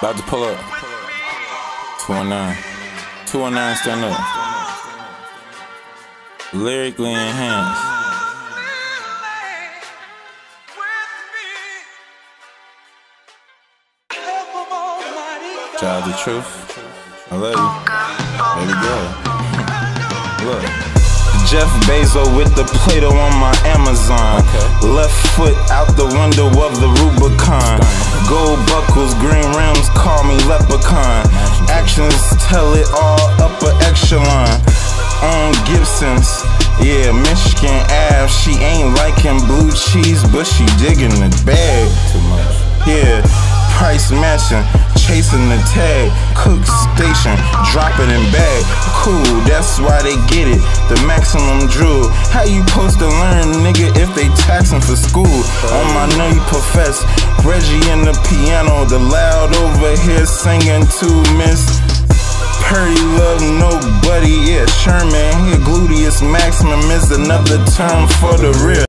About to pull up. 219. 219 stand up. Lyrically enhanced. Child the truth. I love you. Baby girl. Look. Jeff Bezos with the Play-Doh on my Amazon. Okay. Left foot out the window of the Rubicon. Gold Leprechaun. Actions tell it all, upper echelon. On Gibsons, yeah, Michigan Ave. She ain't liking blue cheese, but she digging the bag. Yeah, price matching chasing the tag, cook station, drop it in bag. Cool, that's why they get it. The maximum drill. How you supposed to learn, for school? On my you profess. Reggie in the piano, the loud over here singing to Miss. Purdy love nobody, yeah, Sherman. Here, gluteus maximum is another term for the real.